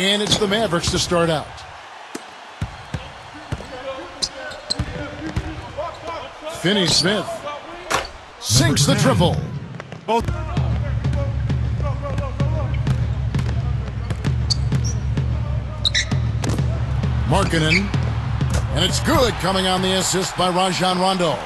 And it's the Mavericks to start out. Finney Smith sinks the triple. Both. Markkanen. And it's good coming on the assist by Rajon Rondo.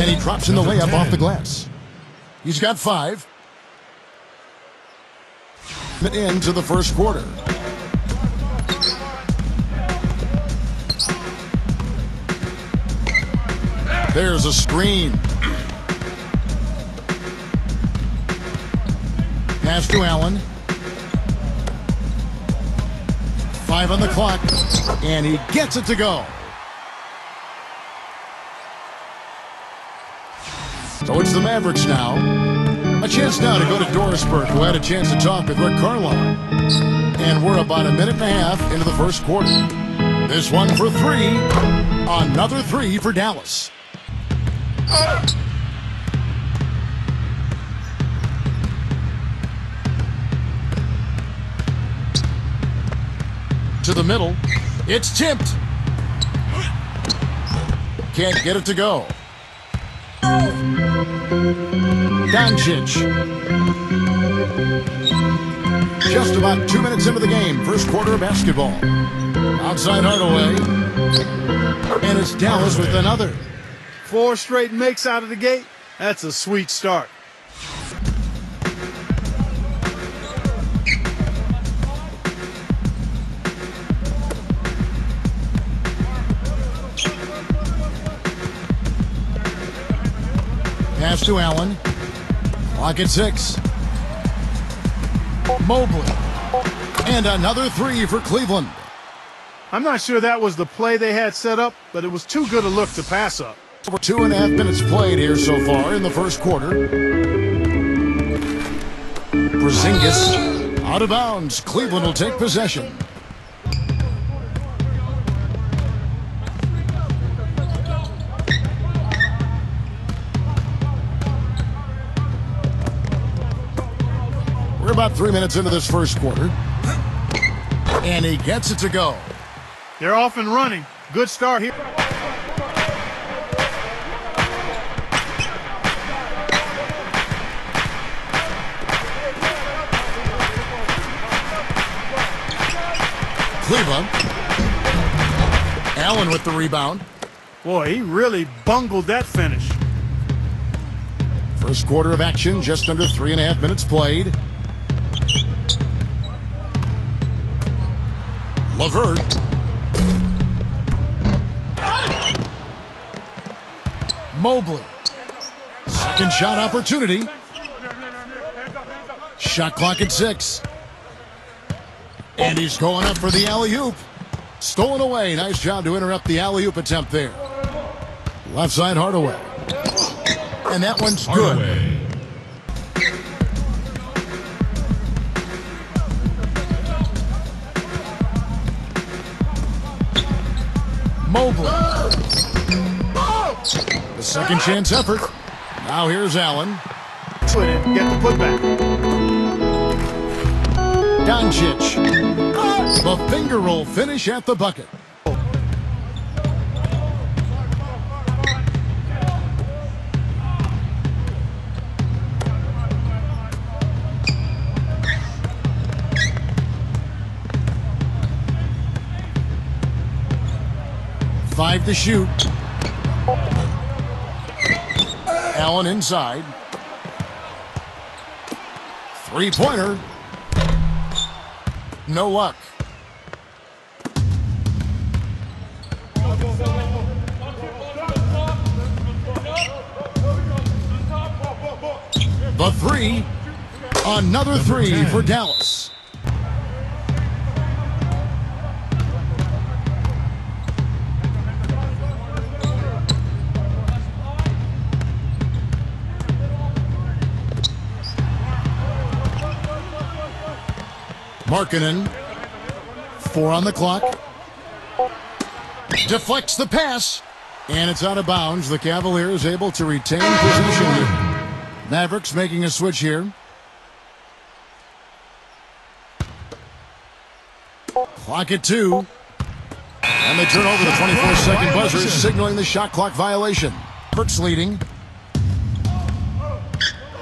And he drops in the layup off the glass. He's got five. Into the first quarter. There's a screen. Pass to Allen. Five on the clock. And he gets it to go. So it's the Mavericks now. A chance now to go to Doris Burke, who had a chance to talk with Rick Carlisle. And we're about a minute and a half into the first quarter. This one for three. Another three for Dallas. To the middle. It's tipped. Can't get it to go. Doncic. Just about two minutes into the game. First quarter of basketball. Outside Hardaway. And it's Dallas with another. Four straight makes out of the gate. That's a sweet start. Pass to Allen. Clock at six. Mobley. And another three for Cleveland. I'm not sure that was the play they had set up, but it was too good a look to pass up. Over two and a half minutes played here so far in the first quarter. Porzingis out of bounds. Cleveland will take possession. About three minutes into this first quarter. And he gets it to go. They're off and running. Good start here. Cleveland. Allen with the rebound. Boy, he really bungled that finish. First quarter of action, just under three and a half minutes played. LeVert. Mobley. Second shot opportunity. Shot clock at six. And he's going up for the alley-oop. Stolen away. Nice job to interrupt the alley-oop attempt there. Left side Hardaway. And that one's good. Hardaway. Mobley. The second chance effort. Now here's Allen. Put it, get the putback. Doncic. The finger roll finish at the bucket. Five to shoot. Allen inside. Three-pointer. No luck. The three. Another three 10. for Dallas. Markkanen. Four on the clock. Deflects the pass. And it's out of bounds. The Cavaliers able to retain ah! possession. Mavericks making a switch here. Clock at two. And they turn over the 24-second buzzer, signaling the shot clock violation. Mavericks leading.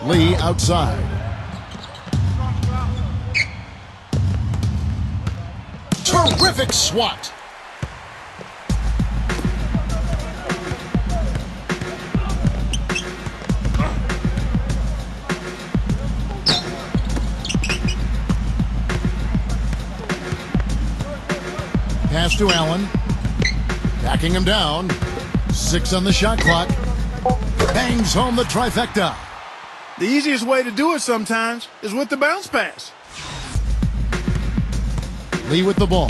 Lee outside. Terrific swat. Pass to Allen. Backing him down. Six on the shot clock. Bangs home the trifecta. The easiest way to do it sometimes is with the bounce pass. Lee with the ball.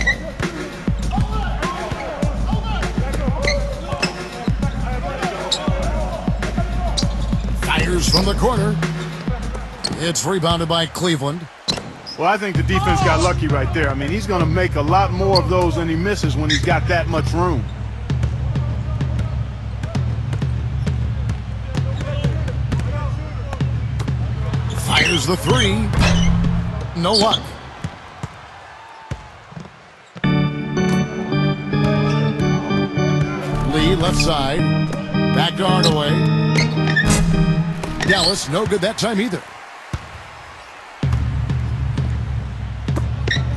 Fires from the corner. It's rebounded by Cleveland. Well, I think the defense got lucky right there. I mean, he's going to make a lot more of those than he misses when he's got that much room. Fires the three. No luck. Left side. Back to Hardaway. Dallas no good that time either.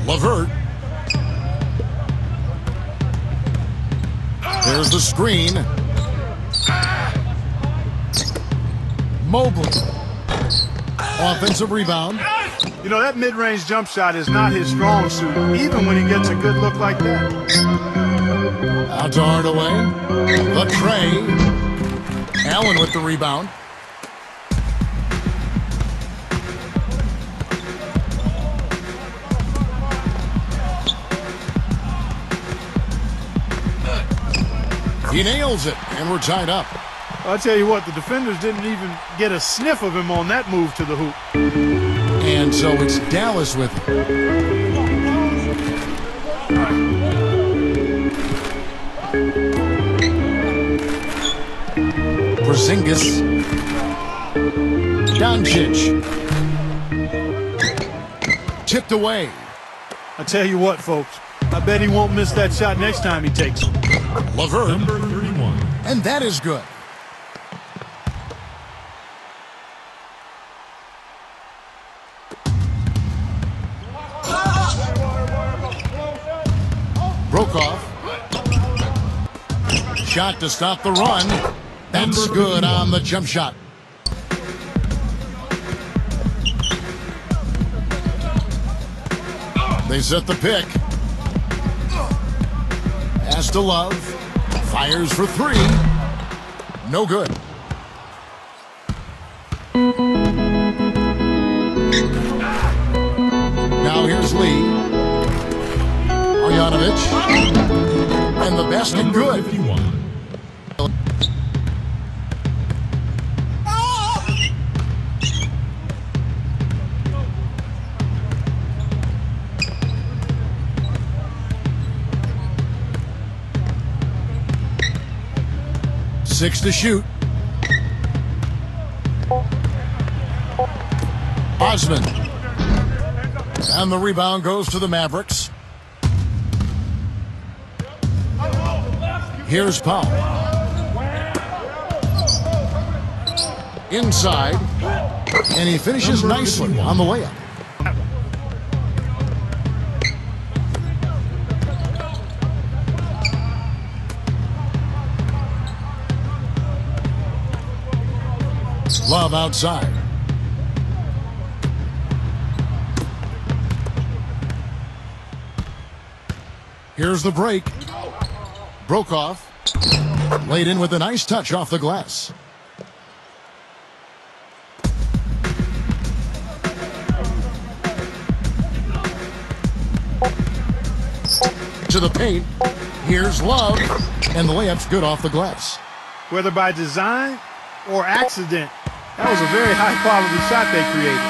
LeVert. There's the screen. Mobley. Offensive rebound. You know, that mid-range jump shot is not his strong suit, even when he gets a good look like that. Out to Hardaway. The tray. Allen with the rebound. He nails it, and we're tied up. I'll tell you what, the defenders didn't even get a sniff of him on that move to the hoop. And so it's Dallas with it. Porzingis. Doncic. Tipped away. I tell you what, folks, I bet he won't miss that shot next time he takes it. Laverne. Number 31. And that is good. Brokoff. Shot to stop the run. That's good on the jump shot. They set the pick. Pass to Love. Fires for three. No good. Now here's Lee. Marjanovic. And the basket good. Six to shoot. Osman. And the rebound goes to the Mavericks. Here's Powell. Inside. And he finishes nicely on the layup. Love outside. Here's the break. Brokoff. Laid in with a nice touch off the glass. To the paint. Here's Love. And the layup's good off the glass. Whether by design or accident, that was a very high quality shot they created.